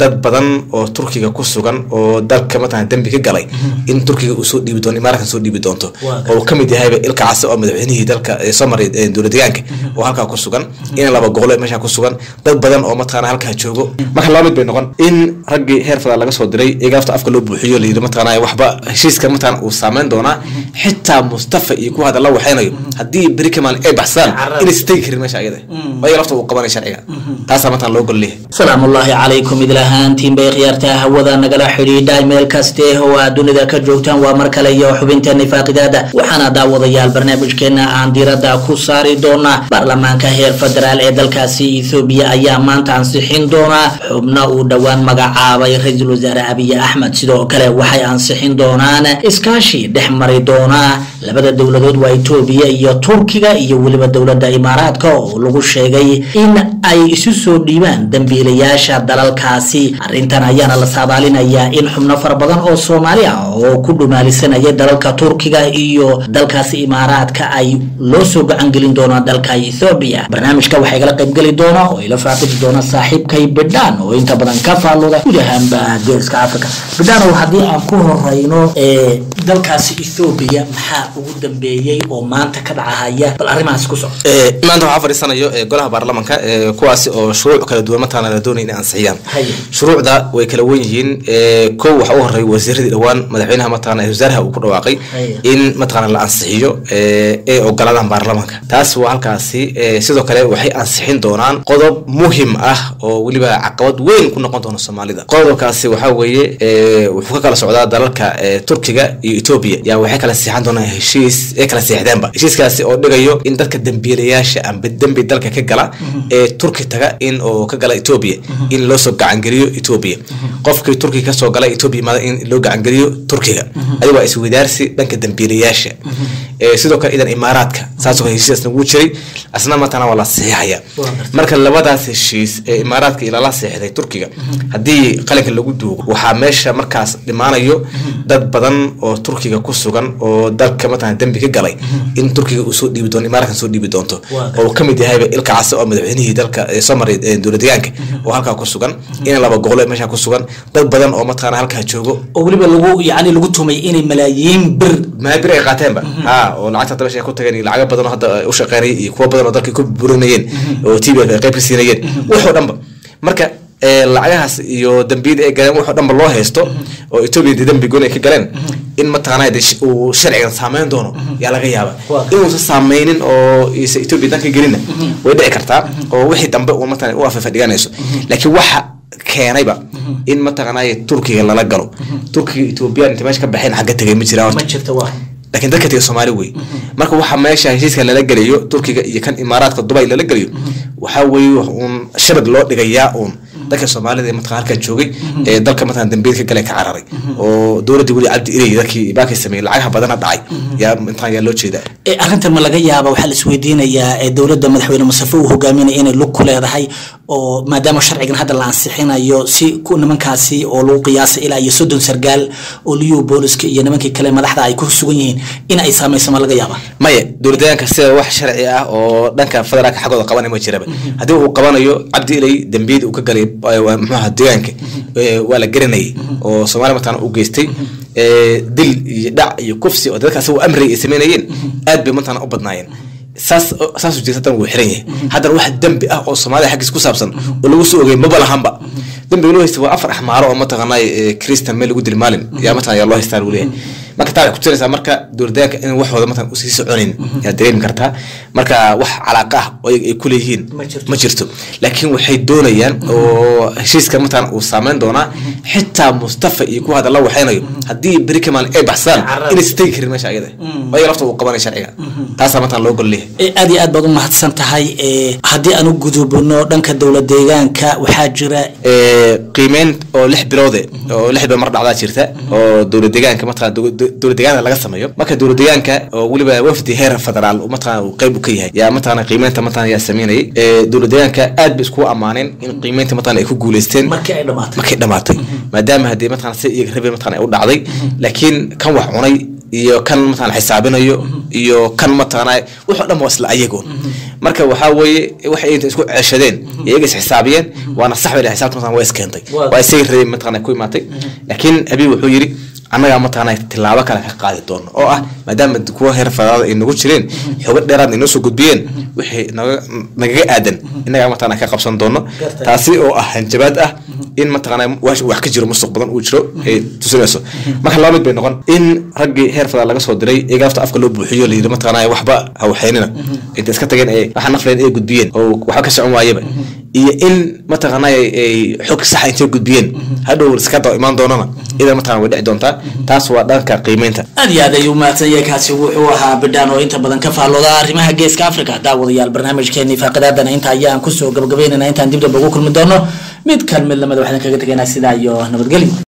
dad badan oo turkiga ku sugan oo dalka mataqana dembi ka galay in turkiga uu soo dhiibi doono imaaraadkan soo dhiibi doonto. Oo uu ka mid yahayba ilka case oo madaxweynihii dalka soo maray dowlad deegaanka. Oo halkaa ku sugan in laba gobolo meesha ku sugan. Dad badan oo mataqana halkaa joogo. Marka laba mid bay noqon in raggii heer fadaal laga soo diray iyaga lafta afka loo buuxiyo layidhi mataqana waxba heshiiska mataqana uu saameyn doonaa. Xitaa mustafa iyo kuwa hadda la waxaynayo. Haddii beri ka maalin ay baxsaan inaysan tegi karin meesha ayada. Ayaga lafta uu qabanay sharciga. Taasaa mataqana loo golleeyahay salaamu ullaahi calaykum idil ahaantiin bay khiyaartaa hawada nagala xidhiidha meel kaste oo aad dunida ka joogtaan waa mar kale iyo xubinteeni faaqidaada waxaana daawadayaal barnaamijkeena aan diiradda ku saari doonaa baarlamaanka heer federaal ee dalkaasi ethoobiya ayaa maanta ansixin doonaa xubno uu dhowaan magacaabay ra'iisul wasaare abiy axmed. Sidoo kale waxay ansixin doonaan iskaashi dhex mari doonaa labada dowladood waa etoobiya iyo turkiga iyo weliba dowladda imaaraadka oo lagu sheegay in ay isu soo dhiibaan dambiilayaasha dalalkaasi arrintan ayaana la saadaalinayaa in xubno fara badan oo soomaali ah oo ku dhumaalisanaya dalalka turkiga iyo dalkaasi imaaraadka ay loo soo gacangelin doonaan dalka ethoobiya barnaamijka waxaa igala qaybgeli doona oo ila faaqidi doona saaxiibkay bidhaan oo inta badan ka faalooda guud ahaanba geeska africa bidhaanow haddii aan ku horeyno dalkaasi ethoobiya maxaa ugu dambeeyey oo maanta ka dhacahaya bal arrimahaas ku soco maanta waxaa fadhiisanayo golaha baarlamanka kuwaasi oo shuruuc kala duwan mataqana la doonaya inay ansixiyaan shuruucda way kala wen yihiin. Kow waxa u horreeya wasiiradii dhowaan madaxweynaha mataqana wasaaraha uu ku dhawaaqay in mataqana la ansixiyo ee ogolaadaan baarlamanka. Taas waa halkaasi sidoo kale waxay ansixin doonaan qodob muhiim ah oo weliba caqabad weyn ku noqon doona soomaalida. Qodobkaasi waxaa weeye wuxuu ka kala socdaa dalalka turkiga iyo etoobiya yaa waxay kala siixan doonaan heshiis ee kala siixdeenba heshiiskaasi oo dhigayo in dadka dambiilayaasha amba dembi dalka ka gala ee turki taga in oo ka gala etoobiya in loo soo gacangeliyo etoobiya qofkii turkiga ka soo gala etoobiya imaada in loo gacangeliyo turkiga. Adi waa iswadaarsi dhanka dambiilayaasha sidoo kale idan imaaraadka saasoo kale heshiiskaasna wuu jiray asna matana waa la saxiixaya marka labadaas heshiis ee imaaraadka iyo lala seexday turkiga haddii qalinka lagu duugo waxaa meesha markaas dhimaanayo dad badan oo turkiga ku sugan oo dalka mataqana dembi ka galay in turkiga uu soo dhiibi doono imaaraadkan soo dhiibi doonto. Oo uu ka mid yahayba ilka case oo madaxweynihii dalka soo maray dowlad deegaanka oo halkaa ku sugan in laba gobolo meesha ku sugan dad badan oo mataqana halkaa joogo. Oo weliba lagu yani lagu tumay inay malaayiin bir. Maabir ay qaateenba ha oo lacagta hadda meesha ku tageen iyo lacago badan oo hadda u shaqeynayay iyo kuwo badan oo dalka ku burinayeen oo t v ay qayb ka siinayeen waxoo dhanba marka lacagahaas iyo dambiyada ay galeen waxoo dhanba loo haysto oo etoobiya dee dambi gooni ay ka galeen. In mataqana uu sharcigan saameyn doono yaa laga yaaba inuusan saameynin oo isa etoobiya danka gelinna way dhici kartaa oo wixii dambe uu mataqana u afafadhiganayso laakiin waxa keenayba in mataqanay turkiga lala galo. Turkiga ethoobiyan inta meesha ka baxeen xagga tegay ma jiraan. Ma laakiin dadka tegay soomaali wey marka waxa meesha heshiiska lala gelayo turkiga iyo kan imaaraadka dubai lala gelayo waxaa weeye uun sharad loo dhigayaa uun dadka soomaalida mataqana halkaa joogay ee dalka mataqana dambiil ka galay ka cararay oo dowladda weli cabdi ilay dadkii baakay sameeyey lacagaha badana dhacay. Yaa intaan yaa loo jeedaa? Arrintan ma laga yaaba waxaa la isweydiinayaa dowladda madaxweyne mustafe uu hogaaminaya inay lug ku leedahay oo maadaama sharcigan hadda la ansixinayo si nimankaasi oo lagu qiyaasay ilaa iyo soddon sargaal oo liyo booliska iyo nimankii kale madaxda ay ku sugan yihiin in ay saameyso ma laga yaaba maya dowladdeegaanka sida wax sharci ah oo dhanka federaalka xaggooda qabanaya ma jiraba. Haddii uu qabanayo cabdi ilay dambiyada uu ka galay muxuaha deegaanka. Waa la garanayay oo soomaaliya mataqana u geystay dil iyo dhac iyo kufsi oo dadkaas uu amray ay sameynayeen aad bay mataqana u badnaayeen. Saas saasuu jirta haddana wuu haddana wax dembi ah oo soomaalida xaggiis ku saabsan oo lagu soo ogey maba lahanba. Dembiga loo haysta waa afar axmaaro oo mataqanay christian meel lagu dil maalin yaa mataqana yaa loo haystaa lagu leeyahay marka taa waxay kutusinaysaa marka dowladdaanka in waxooda mataqana u sii soconayn yaa dareemi kartaa marka wax calaaqa ah oo ay ku leeyihiin ma jirto. laakiin waxay doonayaan oo heshiiska mataqana uu saameyn doonaa. Xitaa mustafa iyo kuwa hadda la waxaynayo haddii beri ka maalin ay baxsaan inaysan tegi karin meesha ayada. Ayaga lafta uu qabanay sharciga. Taasaa mataqana loo gol leeyahay aad iyo aad baad u mahadsan tahay haddii aan u gudubno dhanka dowlad deegaanka waxaa jira qiimeyn oo lix biloode oo lix bilood mar dhacdaa jirta oo dowlad deegaanka mataqana dowlad deegaanka laga sameeyo. Marka dowlad deegaanka oo weliba wafdi heer federaal mataqana uu qayb u ka yahay. Yaa mataqana qiimeynta mataqana yaa sameynayay. Dowlad deegaanka aad bay iskugu ammaaneen in qiimeynta mataqana ay ku guuleysteen. Markii ay dhamaatay markay dhamaatay maadaama haddii mataqana si iyaga rabeen mataqana ay u dhacday. Laakiin kan wax cunay iyo kan mataqana xisaabinayo iyo kan mataqana wuxuu dhan waa isla ayagoon marka waxaa weeye waxay inta isku ceshadeen iyaga is xisaabiyeen waana sax bay xisaabta mataqana waa iskeentay Waa- isagii rabay mataqana ku imaatay. Laakiin abiy wuxuu yidhi annagaa mataqana tilaabo kale ka qaadi doono. Oo ah maadaama kuwa heer ay nagu jireen xogo dheeraad inoo soo gudbiyeen wixii naga- nagaga aadan innagaa mataqana ka qabsan doono. Taasi oo ah hanjabaad ah in mataqana wax ka jiro musuq badan uu jiro ay tusinayso. Marka laba mid bay noqon in raggii heer federaal laga soo diray iyaga lafta afka loo buuxiyo la yidhi mataqana waxba ha waxaynina intay iska tageen ay waxa nafleen ay gudbiyeen oo waxba ka socon waayaba. Iyo in ay xog saxa intay gudbiyeen? Hadhow iska daba imaan doonana. Idan mataqana way dhici doontaa. Taas waa dhanka qiimeynta. Aad iyo aad ayuu mahadsan yahay kaasi wuxuu ahaa bidhaan oo inta badan ka faallooda arrimaha geeska africa daawadayaal barnaamijkeeni faaqidaadana inta ayaan ku soo gabagabeynayna intaan dib damba ugu kulmi doono. Mid kan mid lamida waxaan kaga tegaynaa sidaa iyo nabadgelyo